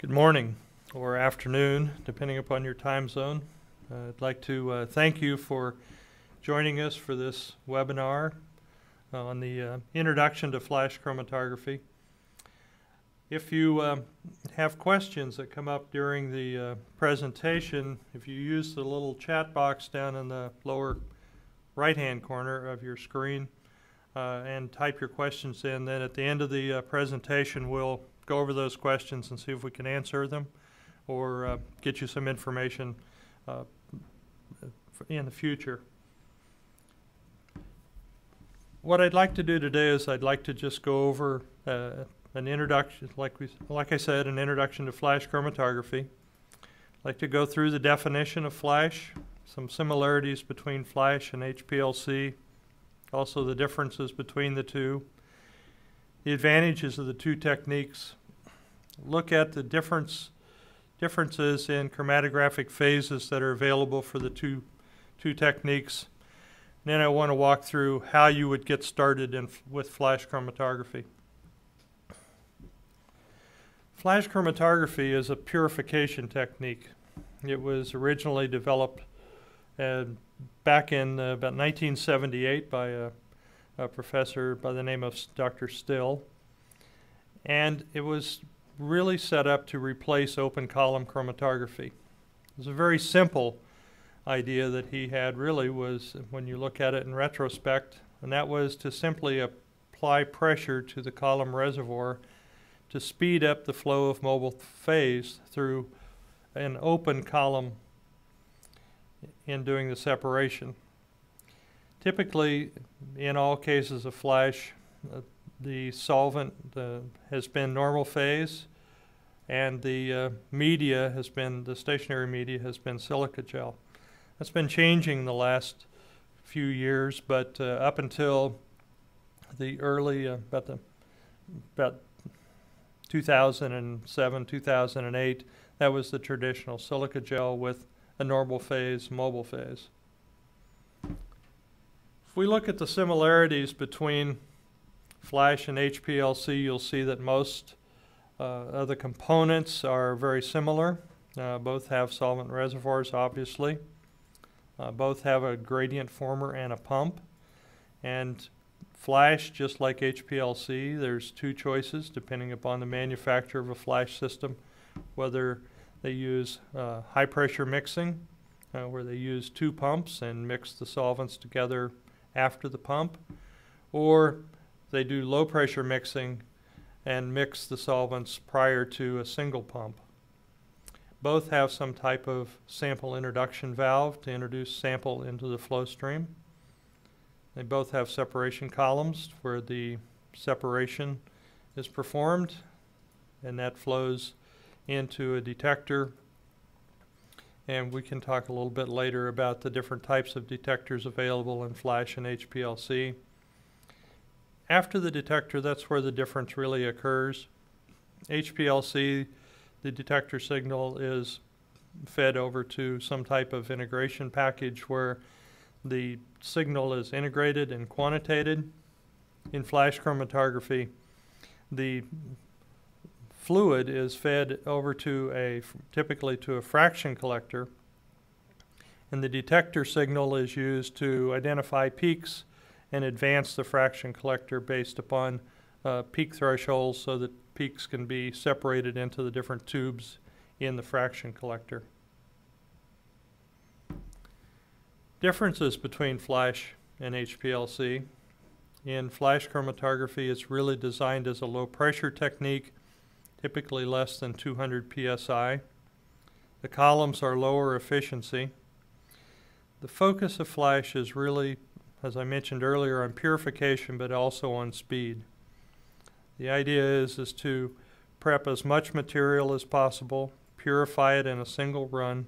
Good morning or afternoon, depending upon your time zone. Uh, I'd like to uh, thank you for joining us for this webinar on the uh, introduction to flash chromatography. If you um, have questions that come up during the uh, presentation, if you use the little chat box down in the lower right-hand corner of your screen uh, and type your questions in, then at the end of the uh, presentation, we'll go over those questions and see if we can answer them or uh, get you some information uh, in the future. What I'd like to do today is I'd like to just go over uh, an introduction, like we, like I said, an introduction to flash chromatography. I'd like to go through the definition of flash, some similarities between flash and HPLC, also the differences between the two, the advantages of the two techniques, look at the difference differences in chromatographic phases that are available for the two two techniques. And then I want to walk through how you would get started in, with flash chromatography. Flash chromatography is a purification technique. It was originally developed uh, back in uh, about 1978 by a, a, professor by the name of Dr. Still. And it was really set up to replace open column chromatography. It was a very simple idea that he had really was, when you look at it in retrospect, and that was to simply apply pressure to the column reservoir to speed up the flow of mobile phase through an open column in doing the separation. Typically, in all cases of flash, uh, the solvent uh, has been normal phase and the uh, media has been, the stationary media has been silica gel. That's been changing the last few years, but uh, up until the early, uh, about the, about 2007, 2008, that was the traditional silica gel with a normal phase, mobile phase. We look at the similarities between Flash and HPLC, you'll see that most uh, of the components are very similar. Uh, both have solvent reservoirs, obviously. Uh, both have a gradient former and a pump. And Flash, just like HPLC, there's two choices depending upon the manufacturer of a flash system, whether they use uh, high pressure mixing, uh, where they use two pumps and mix the solvents together after the pump, or they do low pressure mixing and mix the solvents prior to a single pump. Both have some type of sample introduction valve to introduce sample into the flow stream. They both have separation columns where the separation is performed and that flows into a detector. And we can talk a little bit later about the different types of detectors available in Flash and HPLC. After the detector, that's where the difference really occurs. HPLC, the detector signal is fed over to some type of integration package where the signal is integrated and quantitated. In flash chromatography, the fluid is fed over to a typically to a fraction collector and the detector signal is used to identify peaks and advance the fraction collector based upon uh, peak thresholds so that peaks can be separated into the different tubes in the fraction collector. Differences between flash and HPLC. In flash chromatography, it's really designed as a low pressure technique, typically less than 200 psi. The columns are lower efficiency. The focus of flash is really, as I mentioned earlier, on purification, but also on speed. The idea is, is to prep as much material as possible, purify it in a single run,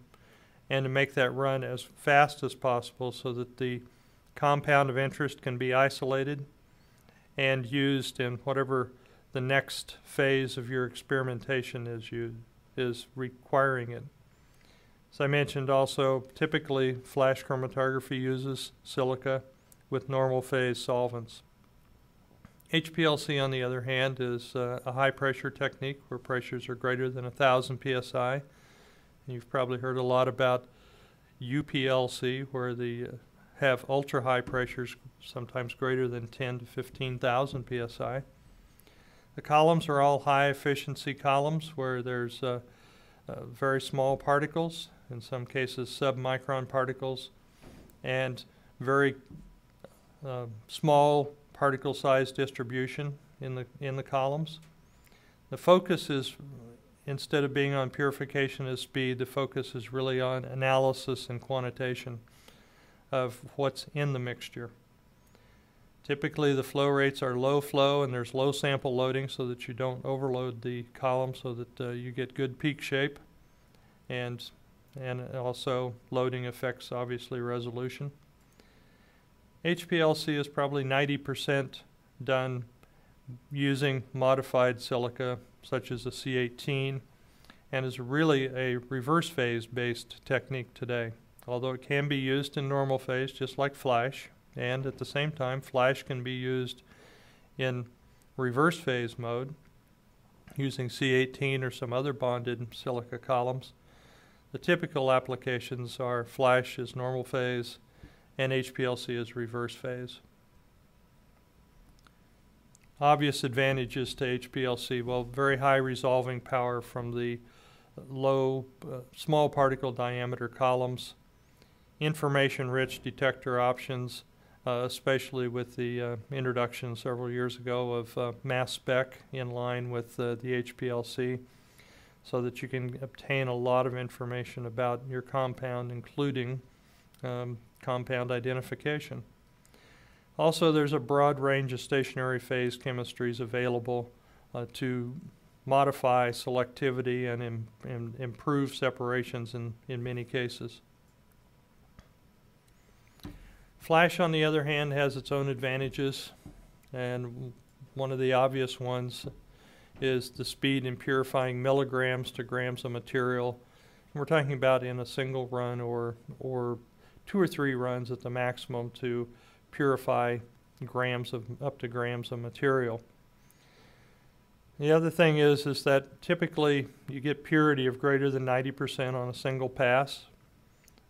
and to make that run as fast as possible so that the compound of interest can be isolated and used in whatever the next phase of your experimentation is you is requiring it. As I mentioned also, typically flash chromatography uses silica with normal phase solvents. HPLC, on the other hand, is uh, a high pressure technique where pressures are greater than 1,000 psi. And you've probably heard a lot about UPLC, where the uh, have ultra high pressures, sometimes greater than 10 to 15,000 psi. The columns are all high efficiency columns where there's uh, uh, very small particles, in some cases submicron particles, and very uh, small particle size distribution in the, in the columns. The focus is, instead of being on purification of speed, the focus is really on analysis and quantitation of what's in the mixture. Typically, the flow rates are low flow and there's low sample loading so that you don't overload the column so that uh, you get good peak shape. And, and also loading affects obviously resolution. HPLC is probably 90% done using modified silica such as a C18 and is really a reverse phase based technique today although it can be used in normal phase just like flash, and at the same time, flash can be used in reverse phase mode using C18 or some other bonded silica columns. The typical applications are flash is normal phase and HPLC is reverse phase. Obvious advantages to HPLC, well, very high resolving power from the low, uh, small particle diameter columns information-rich detector options, uh, especially with the uh, introduction several years ago of uh, mass spec in line with uh, the HPLC so that you can obtain a lot of information about your compound, including um, compound identification. Also, there's a broad range of stationary phase chemistries available uh, to modify selectivity and, Im improve separations in, in many cases. Flash, on the other hand, has its own advantages, and one of the obvious ones is the speed in purifying milligrams to grams of material. And we're talking about in a single run or, or two or three runs at the maximum to purify grams of up to grams of material. The other thing is is that typically you get purity of greater than 90% on a single pass.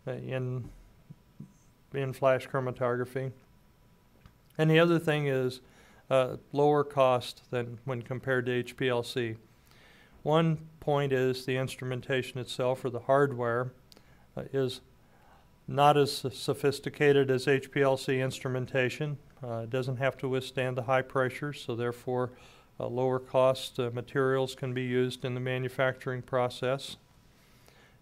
Uh, in in flash chromatography. And the other thing is uh, lower cost than when compared to HPLC. One point is the instrumentation itself or the hardware uh, is not as sophisticated as HPLC instrumentation. Uh, it doesn't have to withstand the high pressures, so therefore uh, lower cost uh, materials can be used in the manufacturing process.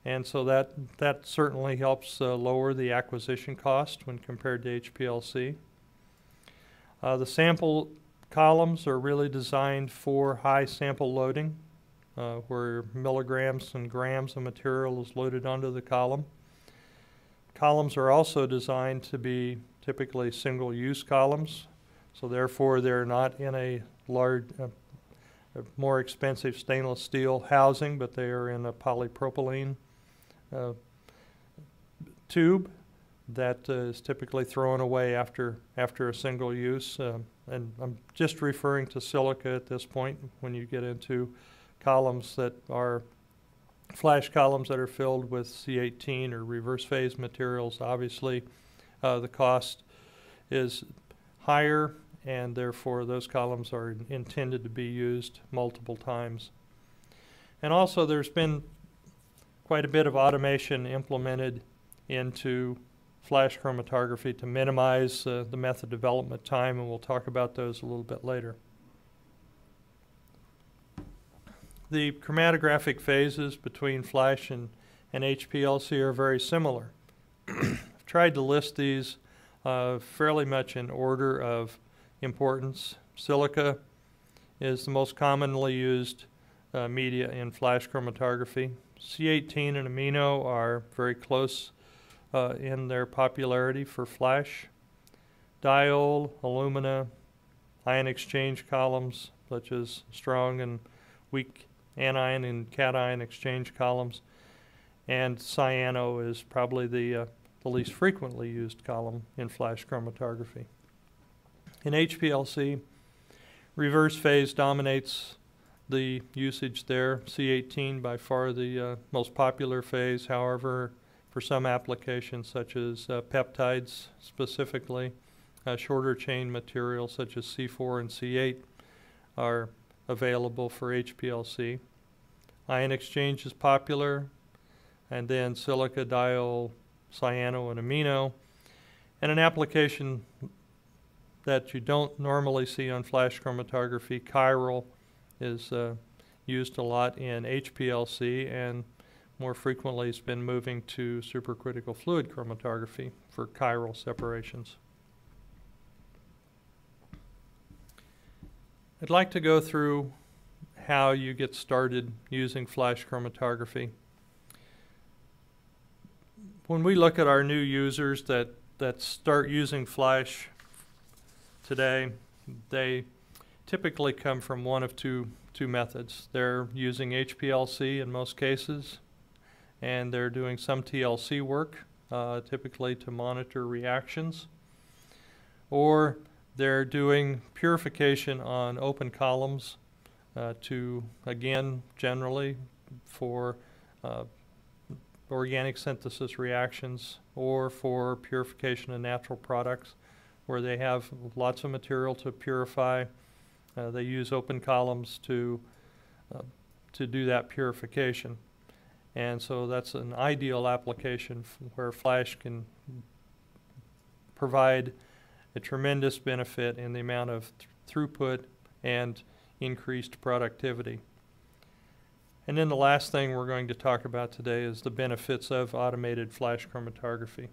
And so that, that certainly helps uh, lower the acquisition cost when compared to HPLC. Uh, the sample columns are really designed for high sample loading, uh, where milligrams and grams of material is loaded onto the column. Columns are also designed to be typically single-use columns, so therefore they're not in a large, uh, more expensive stainless steel housing, but they are in a polypropylene uh, tube that is typically thrown away after after a single use. Uh, and I'm just referring to silica at this point when you get into columns that are flash columns that are filled with C18 or reverse phase materials. Obviously, uh, the cost is higher and therefore those columns are intended to be used multiple times. And also there's been quite a bit of automation implemented into flash chromatography to minimize uh, the method development time, and we'll talk about those a little bit later. The chromatographic phases between flash and, and HPLC are very similar. I've tried to list these uh, fairly much in order of importance. Silica is the most commonly used uh, media in flash chromatography. C18 and amino are very close uh, in their popularity for flash. Diol, alumina, ion exchange columns, such as strong and weak anion and cation exchange columns. And cyano is probably the, uh, the least frequently used column in flash chromatography. In HPLC, Reverse phase dominates the usage there. C18 by far the uh, most popular phase. However, for some applications such as uh, peptides specifically, uh, shorter chain materials such as C4 and C8 are available for HPLC. Ion exchange is popular, and then silica, diol, cyano, and amino. And an application that you don't normally see on flash chromatography, chiral, is uh, used a lot in HPLC and more frequently has been moving to supercritical fluid chromatography for chiral separations. I'd like to go through how you get started using flash chromatography. When we look at our new users that, that start using flash today, they typically come from one of two, two methods. They're using HPLC in most cases, and they're doing some TLC work, uh, typically to monitor reactions, or they're doing purification on open columns uh, to, again, generally for uh, organic synthesis reactions or for purification of natural products where they have lots of material to purify uh, they use open columns to, uh, to do that purification. And so that's an ideal application where Flash can provide a tremendous benefit in the amount of th throughput and increased productivity. And then the last thing we're going to talk about today is the benefits of automated flash chromatography.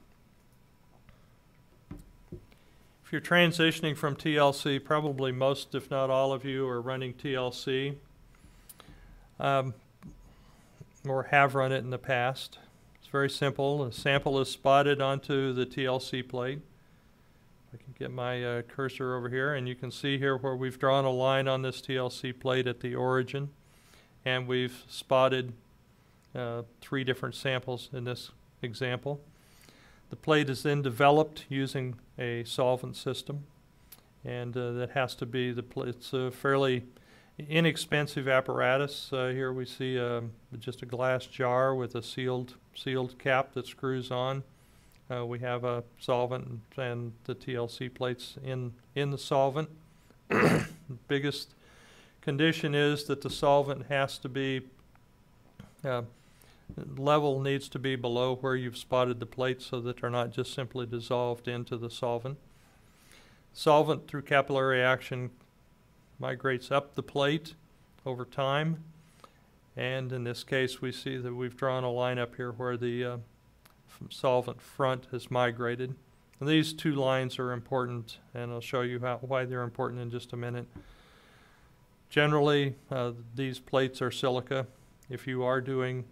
If you're transitioning from TLC, probably most, if not all of you, are running TLC um, or have run it in the past. It's very simple. A sample is spotted onto the TLC plate. I can get my uh, cursor over here, and you can see here where we've drawn a line on this TLC plate at the origin, and we've spotted uh, three different samples in this example. The plate is then developed using a solvent system, and uh, that has to be the. it's a fairly inexpensive apparatus. Uh, here we see um, just a glass jar with a sealed sealed cap that screws on. Uh, we have a solvent and the TLC plates in in the solvent. biggest condition is that the solvent has to be uh, level needs to be below where you've spotted the plates so that they're not just simply dissolved into the solvent. Solvent through capillary action migrates up the plate over time. And in this case, we see that we've drawn a line up here where the uh, solvent front has migrated. And these two lines are important, and I'll show you how, why they're important in just a minute. Generally, uh, these plates are silica. If you are doing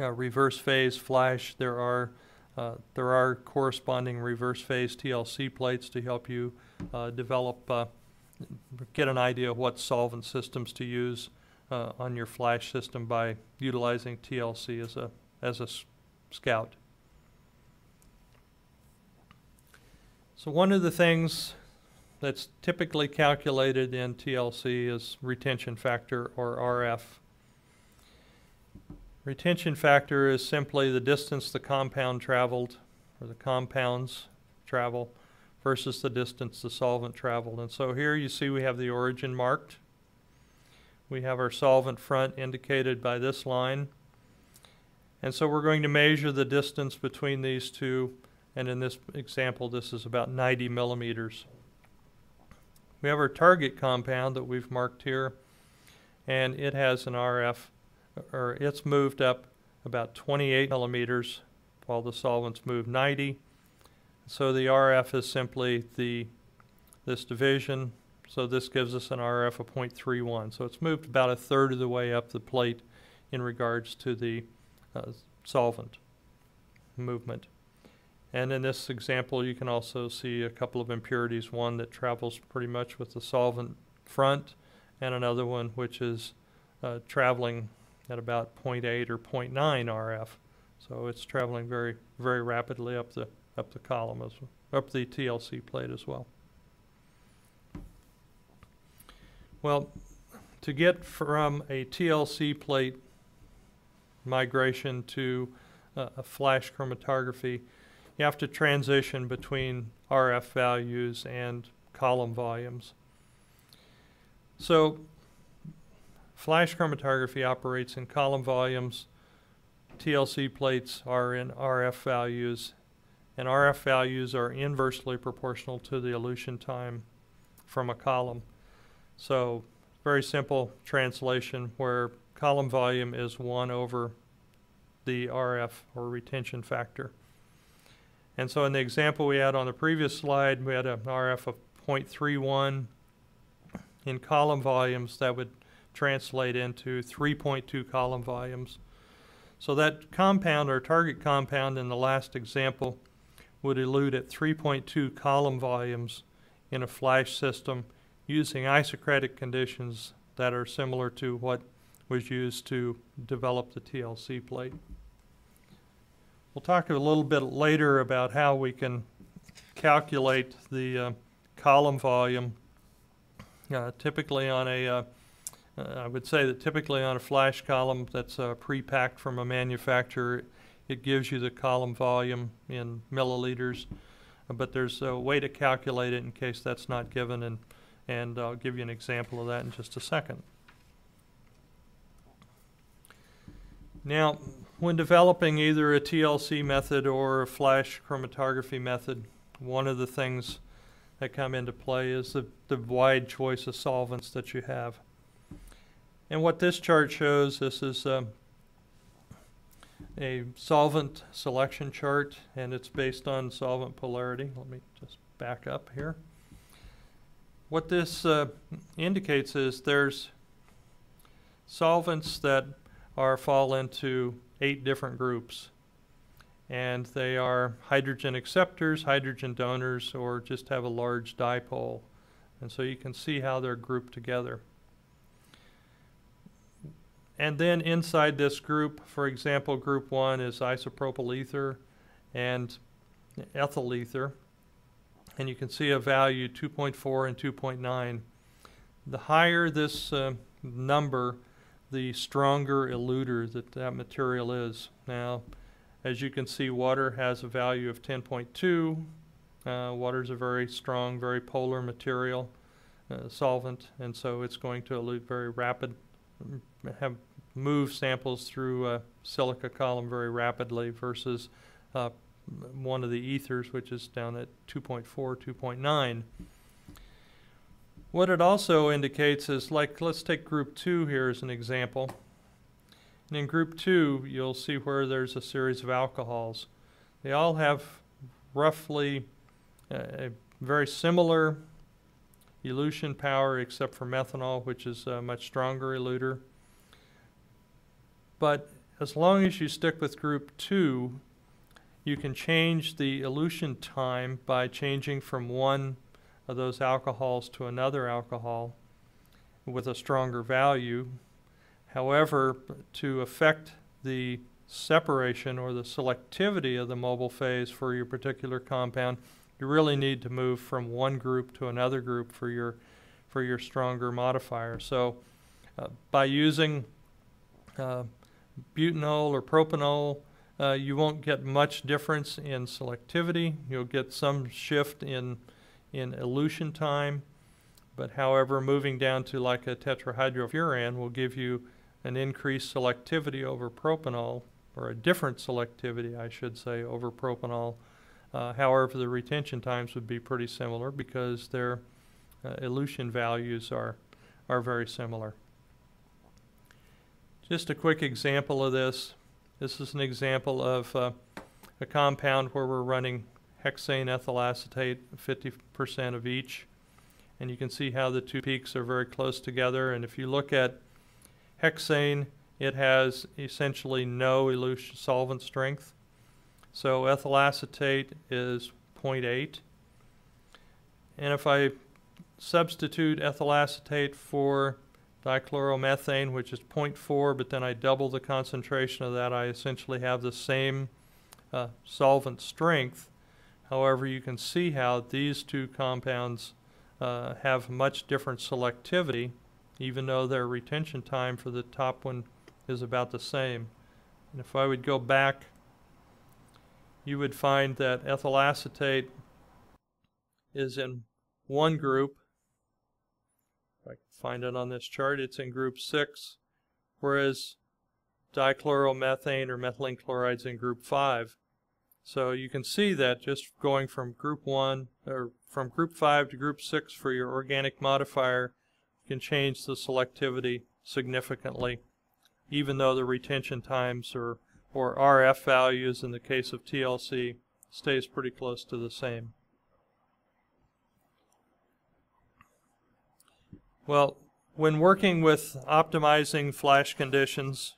uh, reverse phase flash, there are uh, there are corresponding reverse phase TLC plates to help you uh, develop, uh, get an idea of what solvent systems to use uh, on your flash system by utilizing TLC as a as a scout. So one of the things that's typically calculated in TLC is retention factor or RF. Retention factor is simply the distance the compound traveled, or the compounds travel, versus the distance the solvent traveled. And so here you see we have the origin marked. We have our solvent front indicated by this line. And so we're going to measure the distance between these two, and in this example, this is about 90 millimeters. We have our target compound that we've marked here, and it has an RF or it's moved up about 28 millimeters while the solvents move 90. So the RF is simply the this division. So this gives us an RF of 0.31. So it's moved about a third of the way up the plate in regards to the uh, solvent movement. And in this example, you can also see a couple of impurities, one that travels pretty much with the solvent front, and another one which is uh, traveling at about 0.8 or 0.9 RF. So it's traveling very, very rapidly up the up the column as up the TLC plate as well. Well, to get from a TLC plate migration to uh, a flash chromatography, you have to transition between RF values and column volumes. So flash chromatography operates in column volumes. TLC plates are in RF values, and RF values are inversely proportional to the elution time from a column. So very simple translation where column volume is 1 over the RF or retention factor. And so in the example we had on the previous slide, we had an RF of 0.31. In column volumes, that would translate into 3.2 column volumes. So that compound or target compound in the last example would elute at 3.2 column volumes in a flash system using isocratic conditions that are similar to what was used to develop the TLC plate. We'll talk a little bit later about how we can calculate the uh, column volume. Uh, typically on a, uh, uh I would say that typically on a flash column that's uh, pre-packed from a manufacturer, it gives you the column volume in milliliters, but there's a way to calculate it in case that's not given, and, and I'll give you an example of that in just a second. Now, when developing either a TLC method or a flash chromatography method, one of the things that come into play is the, the wide choice of solvents that you have. And what this chart shows, this is um, a solvent selection chart, and it's based on solvent polarity. Let me just back up here. What this uh, indicates is there's solvents that are fall into eight different groups. And they are hydrogen acceptors, hydrogen donors, or just have a large dipole. And so you can see how they're grouped together. And then inside this group, for example, group one is isopropyl ether and ethyl ether. And you can see a value 2.4 and 2.9. The higher this uh, number, the stronger eluter that that material is. Now, as you can see, water has a value of 10.2. Uh, water is a very strong, very polar material, uh, solvent, and so it's going to elute very rapid, have move samples through a silica column very rapidly versus uh, one of the ethers, which is down at 2.4, 2.9. What it also indicates is like, let's take group two here as an example. And in group two, you'll see where there's a series of alcohols. They all have roughly a very similar elution power except for methanol, which is a much stronger eluter. But as long as you stick with group two, you can change the elution time by changing from one of those alcohols to another alcohol with a stronger value. However, to affect the separation or the selectivity of the mobile phase for your particular compound, you really need to move from one group to another group for your for your stronger modifier. So, uh, by using uh, butanol or propanol, uh, you won't get much difference in selectivity. You'll get some shift in in elution time. But however, moving down to like a tetrahydrofuran will give you an increased selectivity over propanol, or a different selectivity, I should say, over propanol. Uh, however, the retention times would be pretty similar because their uh, elution values are, are very similar. Just a quick example of this. This is an example of uh, a compound where we're running hexane ethyl acetate, 50% of each. And you can see how the two peaks are very close together. And if you look at hexane, it has essentially no elution solvent strength. So ethyl acetate is 0.8. And if I substitute ethyl acetate for dichloromethane, which is 0.4, but then I double the concentration of that, I essentially have the same uh, solvent strength. However, you can see how these two compounds uh, have much different selectivity even though their retention time for the top one is about the same. And if I would go back, you would find that ethyl acetate is in one group. I can find it on this chart, it's in group 6, whereas dichloromethane or methylene chloride's in group 5. So you can see that just going from group 1 or from group 5 to group 6 for your organic modifier can change the selectivity significantly even though the retention times or, or RF values in the case of TLC stays pretty close to the same. Well, when working with optimizing flash conditions,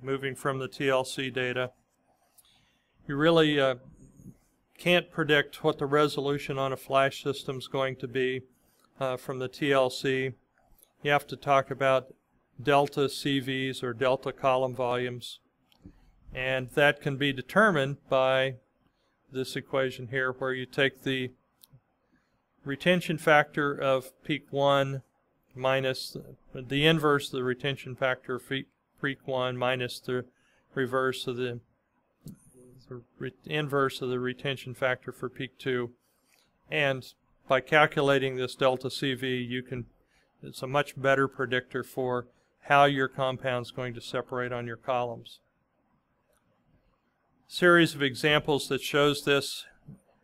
moving from the TLC data, you really uh, can't predict what the resolution on a flash system is going to be uh, from the TLC. You have to talk about delta CVs or delta column volumes. And that can be determined by this equation here where you take the retention factor of peak 1 minus the inverse of the retention factor of peak 1 minus the reverse of the, the inverse of the retention factor for peak 2 and by calculating this delta CV you can it's a much better predictor for how your compound is going to separate on your columns. Series of examples that shows this.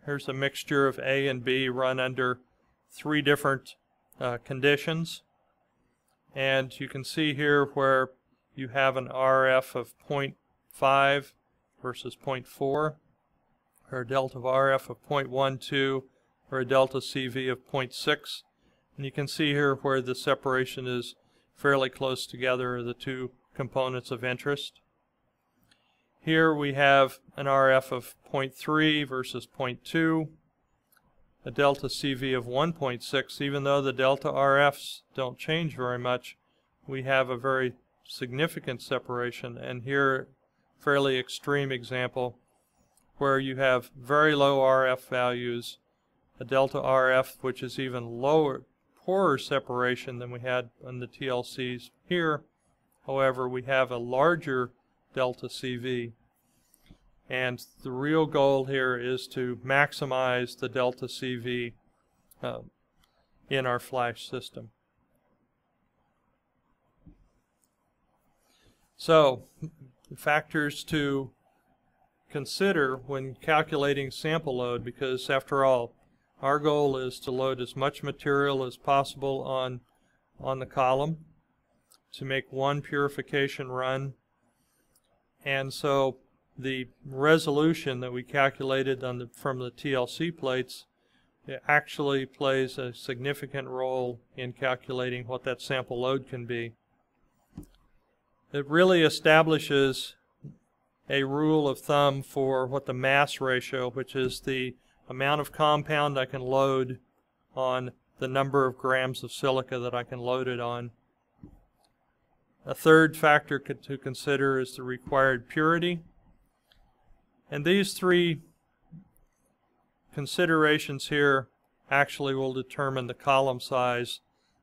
Here's a mixture of A and B run under three different uh, conditions. And you can see here where you have an RF of 0.5 versus 0.4, or a delta of RF of 0.12, or a delta CV of 0.6. And you can see here where the separation is fairly close together the two components of interest. Here we have an RF of 0.3 versus 0.2, a delta CV of 1.6. Even though the delta RFs don't change very much, we have a very significant separation. And here, fairly extreme example, where you have very low RF values, a delta RF which is even lower, poorer separation than we had on the TLCs. Here, however, we have a larger delta CV. And the real goal here is to maximize the delta CV uh, in our flash system. So, factors to consider when calculating sample load because after all our goal is to load as much material as possible on, on the column to make one purification run. And so the resolution that we calculated the, from the TLC plates actually plays a significant role in calculating what that sample load can be. It really establishes a rule of thumb for what the mass ratio, which is the amount of compound I can load on the number of grams of silica that I can load it on. A third factor to consider is the required purity. And these three considerations here actually will determine the column size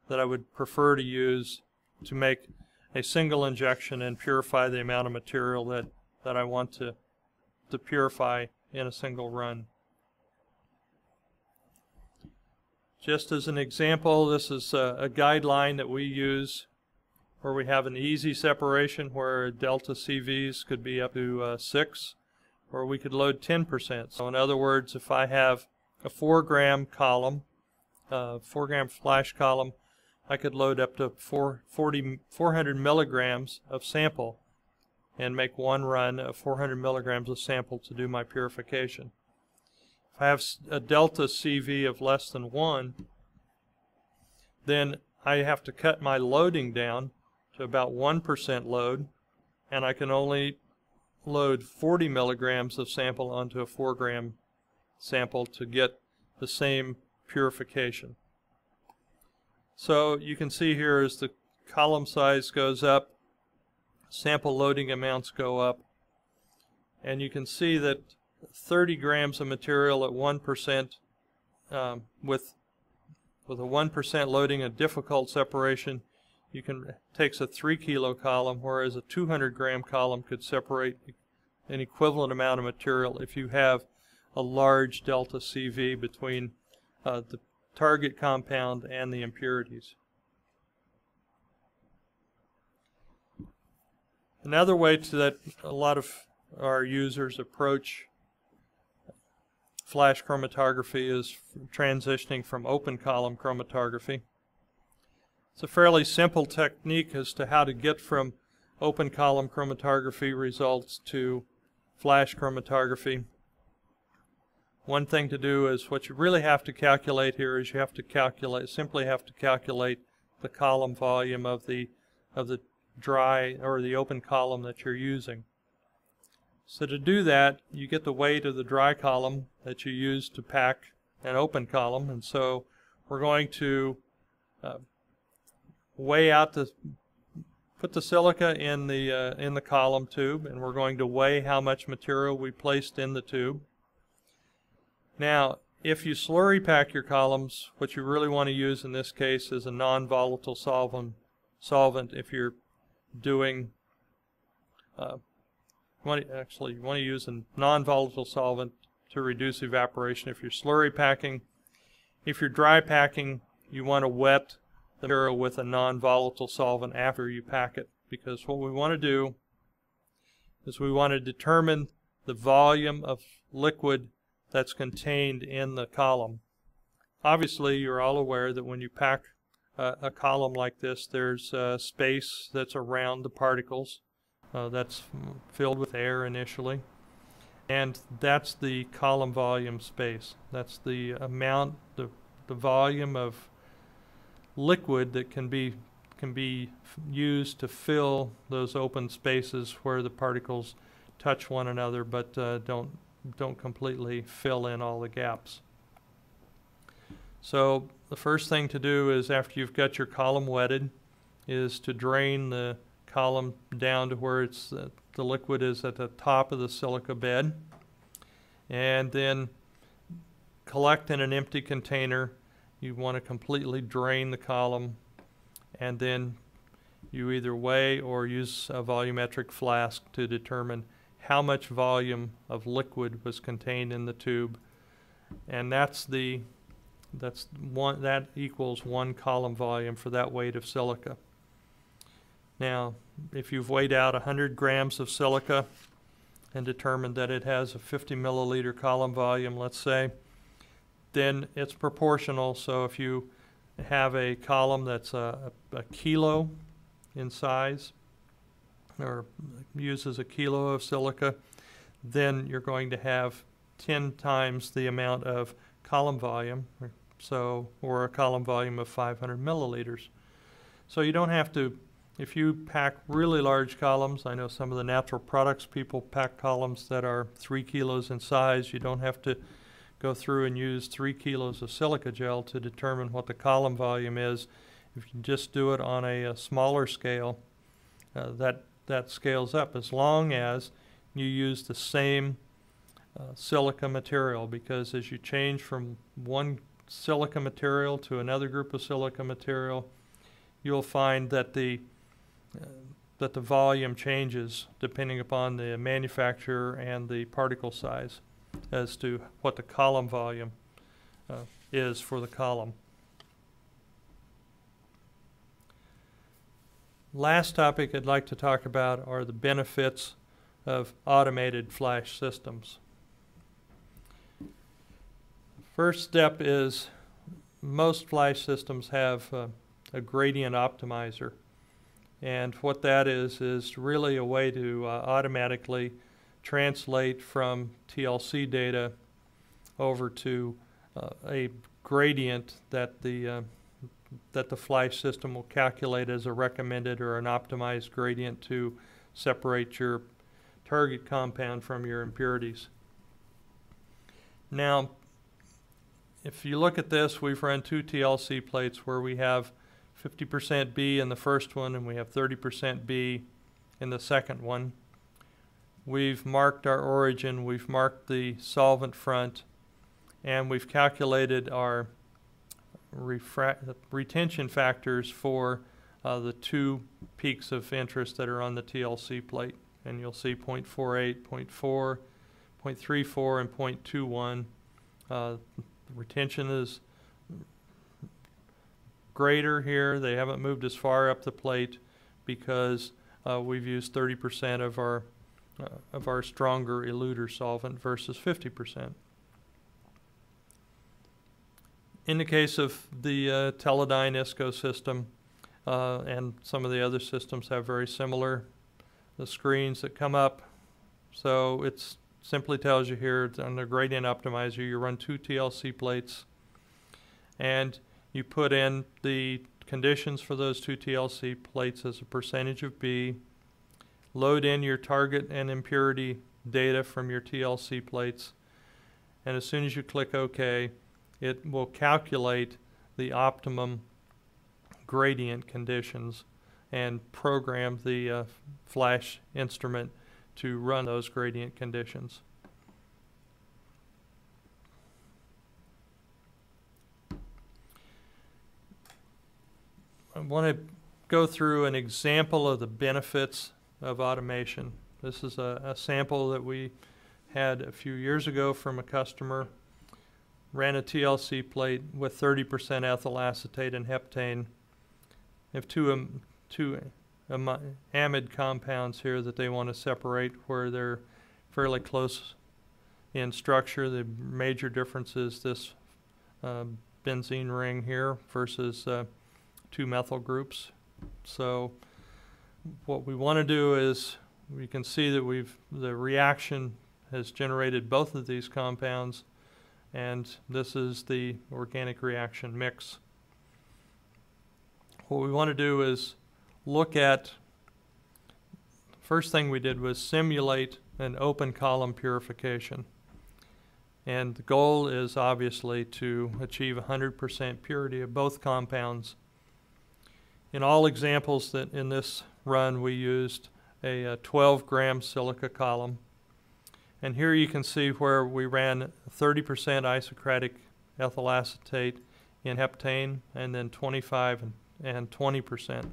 that I would prefer to use to make a single injection and purify the amount of material that, that I want to, to purify in a single run. Just as an example, this is a, a, guideline that we use where we have an easy separation where delta CVs could be up to uh, 6 or we could load 10%. So in other words, if I have a 4 gram column, uh, 4 gram flash column, I could load up to 4, 40, 400 milligrams of sample and make one run of 400 milligrams of sample to do my purification. If I have a delta CV of less than 1, then I have to cut my loading down to about 1% load, and I can only load 40 milligrams of sample onto a 4 gram sample to get the same purification. So you can see here as the column size goes up, sample loading amounts go up, and you can see that 30 grams of material at 1% um, with with a 1% loading a difficult separation, you can takes a three kilo column, whereas a 200 gram column could separate an equivalent amount of material if you have a large delta CV between uh, the target compound and the impurities. Another way to that a lot of our users approach flash chromatography is transitioning from open column chromatography. It's a fairly simple technique as to how to get from open column chromatography results to flash chromatography. One thing to do is what you really have to calculate here is you have to calculate simply have to calculate the column volume of the of the dry or the open column that you're using. So to do that, you get the weight of the dry column that you use to pack an open column, and so we're going to uh, weigh out the put the silica in the uh, in the column tube, and we're going to weigh how much material we placed in the tube. Now, if you slurry pack your columns, what you really want to use in this case is a non-volatile solvent. Solvent if you're doing uh, you want to, actually you want to use a non-volatile solvent to reduce evaporation if you're slurry packing. If you're dry packing, you want to wet the material with a non-volatile solvent after you pack it because what we want to do is we want to determine the volume of liquid that's contained in the column. Obviously, you're all aware that when you pack a column like this, there's uh, space that's around the particles uh, that's filled with air initially. And that's the column volume space. That's the amount, the, the volume of liquid that can be can be used to fill those open spaces where the particles touch one another but uh, don't don't completely fill in all the gaps. So the first thing to do is after you've got your column wetted is to drain the column down to where it's uh, the liquid is at the top of the silica bed and then collect in an empty container you want to completely drain the column and then you either weigh or use a volumetric flask to determine how much volume of liquid was contained in the tube. And that's the that's one that equals one column volume for that weight of silica. Now if you've weighed out 100 grams of silica and determined that it has a 50 milliliter column volume let's say then it's proportional. So if you have a column that's a, a, kilo in size or uses a kilo of silica, then you're going to have 10 times the amount of column volume, so or a column volume of 500 milliliters. So you don't have to, if you pack really large columns, I know some of the natural products people pack columns that are three kilos in size, you don't have to go through and use three kilos of silica gel to determine what the column volume is. If you just do it on a, a smaller scale, uh, that, that scales up as long as you use the same uh, silica material because as you change from one silica material to another group of silica material, you'll find that the uh, that the volume changes depending upon the manufacturer and the particle size as to what the column volume uh, is for the column. Last topic I'd like to talk about are the benefits of automated flash systems. First step is most flash systems have uh, a gradient optimizer. And what that is, is really a way to uh, automatically translate from TLC data over to uh, a gradient that the uh, that the flash system will calculate as a recommended or an optimized gradient to separate your target compound from your impurities. Now, if you look at this, we've run two TLC plates where we have 50% B in the first one and we have 30% B in the second one. We've marked our origin, we've marked the solvent front, and we've calculated our retention factors for uh, the two peaks of interest that are on the TLC plate. And you'll see 0.48, 0.4, 0.34, and 0.21. Uh, retention is greater here. They haven't moved as far up the plate because uh, we've used 30% of our uh, of our stronger eluder solvent versus 50%. In the case of the uh, Teledyne ISCO system, uh, and some of the other systems have very similar the screens that come up. So it simply tells you here on the gradient optimizer, you run two TLC plates, and you put in the conditions for those two TLC plates as a percentage of B, load in your target and impurity data from your TLC plates, and as soon as you click OK, it will calculate the optimum gradient conditions and program the uh, flash instrument to run those gradient conditions. I want to go through an example of the benefits of automation. This is a, a, sample that we had a few years ago from a customer. Ran a TLC plate with 30% ethyl acetate and heptane. have two, um, two um, amide compounds here that they want to separate where they're fairly close in structure. The major difference is this uh, benzene ring here versus uh, two methyl groups. So what we want to do is we can see that we've the reaction has generated both of these compounds and this is the organic reaction mix. What we want to do is look at first thing we did was simulate an open column purification. And the goal is obviously to achieve 100% purity of both compounds in all examples that in this run we used a, a 12 gram silica column. And here you can see where we ran 30% isocratic ethyl acetate in heptane and then 25 and 20%.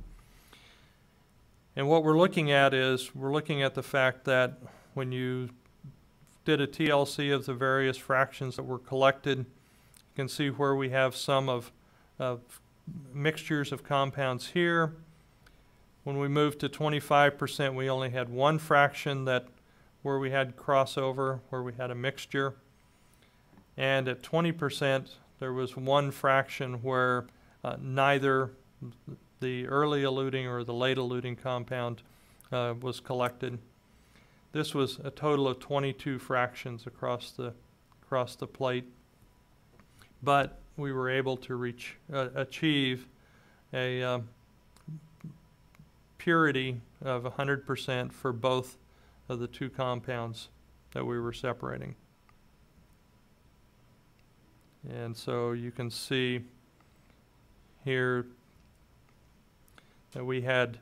And what we're looking at is we're looking at the fact that when you did a TLC of the various fractions that were collected, you can see where we have some of, of mixtures of compounds here. When we moved to 25%, we only had one fraction that where we had crossover, where we had a mixture. And at 20%, there was one fraction where uh, neither the early eluting or the late eluting compound uh, was collected. This was a total of 22 fractions across the, across the plate. But we were able to reach uh, achieve a um, purity of 100% for both of the two compounds that we were separating. And so you can see here that we had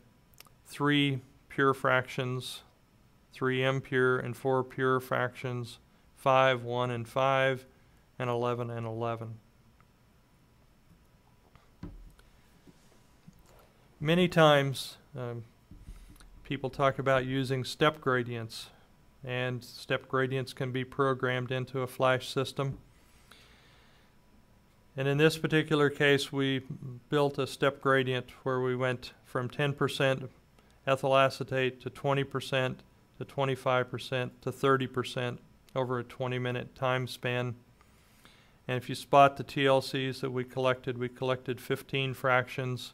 three pure fractions, three impure and four pure fractions, 5, 1, and 5, and 11 and 11. Many times um, people talk about using step gradients and step gradients can be programmed into a flash system. And in this particular case, we built a step gradient where we went from 10% ethyl acetate to 20% to 25% to 30% over a 20 minute time span. And if you spot the TLCs that we collected, we collected 15 fractions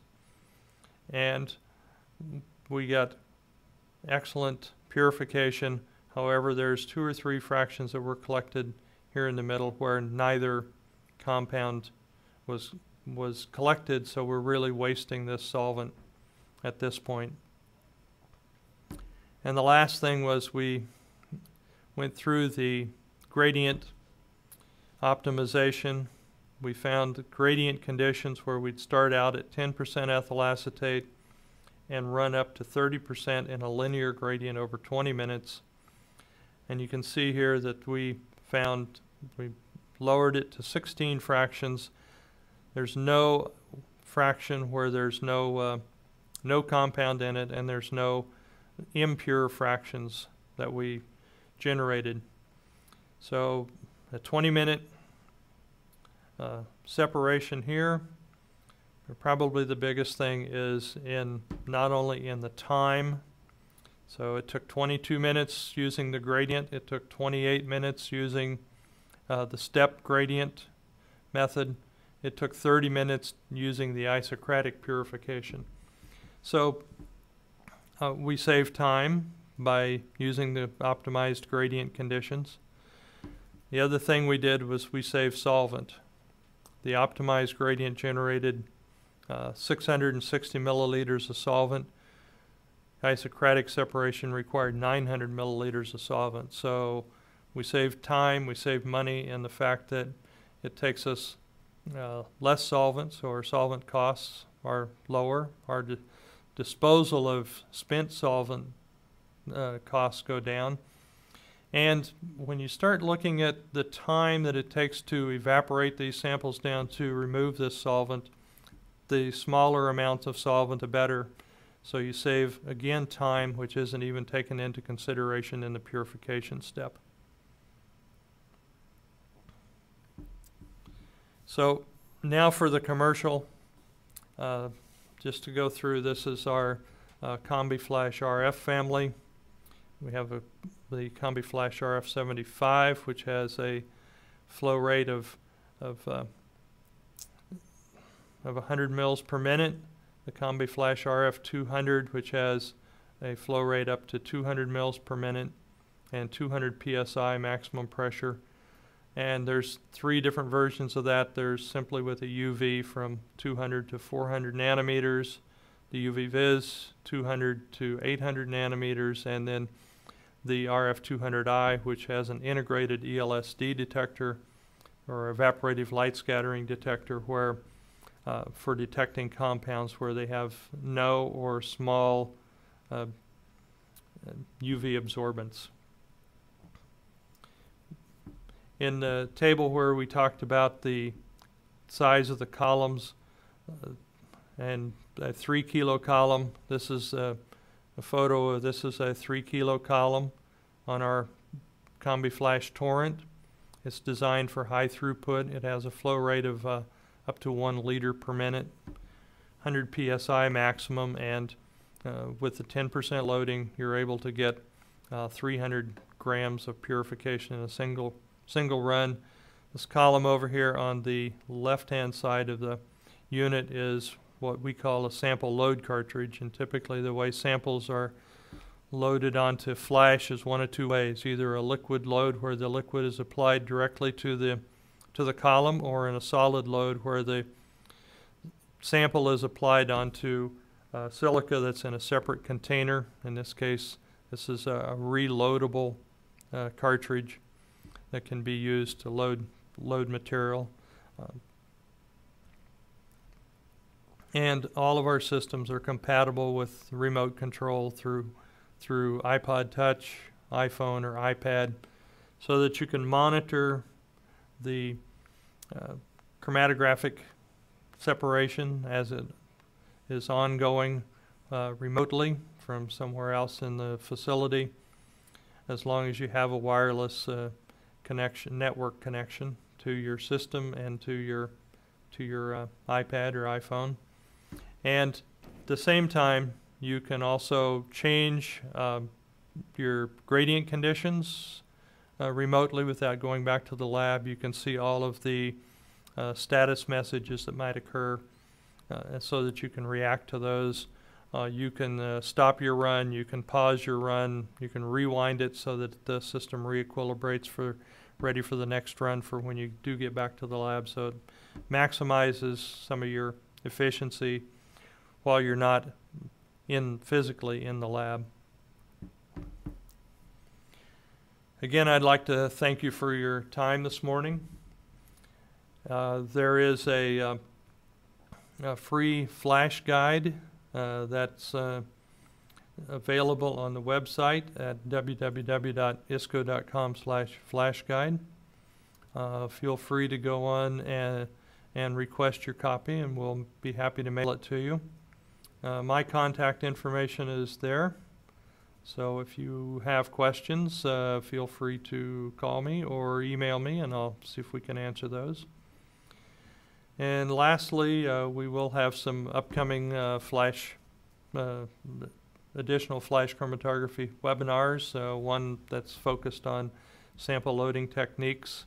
and we got excellent purification. However, there's two or three fractions that were collected here in the middle where neither compound was was collected, so we're really wasting this solvent at this point. And the last thing was we went through the gradient optimization we found gradient conditions where we'd start out at 10% ethyl acetate and run up to 30% in a linear gradient over 20 minutes. And you can see here that we found, we lowered it to 16 fractions. There's no fraction where there's no uh, no compound in it, and there's no impure fractions that we generated. So a 20 minute uh, separation here. Probably the biggest thing is in not only in the time. So it took 22 minutes using the gradient. It took 28 minutes using uh, the step gradient method. It took 30 minutes using the isocratic purification. So uh, we save time by using the optimized gradient conditions. The other thing we did was we saved solvent. The optimized gradient generated uh, 660 milliliters of solvent. Isocratic separation required 900 milliliters of solvent. So we save time, we save money, and the fact that it takes us uh, less solvent, so our solvent costs are lower. Our di disposal of spent solvent uh, costs go down. And when you start looking at the time that it takes to evaporate these samples down to remove this solvent, the smaller amounts of solvent, the better. So you save, again, time, which isn't even taken into consideration in the purification step. So now for the commercial, uh, just to go through, this is our uh, Combi Flash RF family. We have a, the Combi Flash RF 75, which has a flow rate of, of, uh, of 100 mils per minute. The Combi Flash RF 200, which has a flow rate up to 200 mils per minute and 200 psi maximum pressure. And there's three different versions of that. There's simply with a UV from 200 to 400 nanometers, the UV Vis 200 to 800 nanometers, and then the RF200i, which has an integrated ELSD detector or evaporative light scattering detector where uh, for detecting compounds where they have no or small uh, UV absorbance in the table where we talked about the size of the columns uh, and a three kilo column, this is a, a, photo of this is a three kilo column on our Combi Flash Torrent. It's designed for high throughput. It has a flow rate of uh, up to one liter per minute, 100 psi maximum, and uh, with the 10% loading, you're able to get uh, 300 grams of purification in a single single run. This column over here on the left-hand side of the unit is what we call a sample load cartridge, and typically the way samples are loaded onto flash is one of two ways, either a liquid load where the liquid is applied directly to the to the column or in a solid load where the sample is applied onto uh, silica that's in a separate container. In this case, this is a, reloadable uh, cartridge that can be used to load load material. Um, and all of our systems are compatible with remote control through through iPod Touch, iPhone, or iPad, so that you can monitor the uh, chromatographic separation as it is ongoing uh, remotely from somewhere else in the facility, as long as you have a wireless uh, connection, network connection to your system and to your to your uh, iPad or iPhone. And at the same time, you can also change uh, your gradient conditions uh, remotely without going back to the lab. You can see all of the uh, status messages that might occur uh, so that you can react to those. Uh, you can uh, stop your run, you can pause your run, you can rewind it so that the system re-equilibrates for ready for the next run for when you do get back to the lab. So it maximizes some of your efficiency while you're not in physically in the lab. Again, I'd like to thank you for your time this morning. Uh, there is a, uh, a, free flash guide uh, that's uh, available on the website at www.isco.com slash flashguide. Uh, feel free to go on and, and request your copy and we'll be happy to mail it to you. Uh, my contact information is there. So if you have questions, uh, feel free to call me or email me, and I'll see if we can answer those. And lastly, uh, we will have some upcoming uh, flash, uh, additional flash chromatography webinars. Uh, one that's focused on sample loading techniques.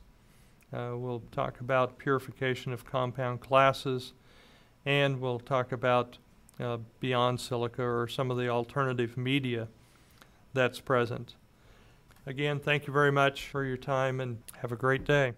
Uh, we'll talk about purification of compound classes, and we'll talk about beyond silica or some of the alternative media that's present. Again, thank you very much for your time and have a great day.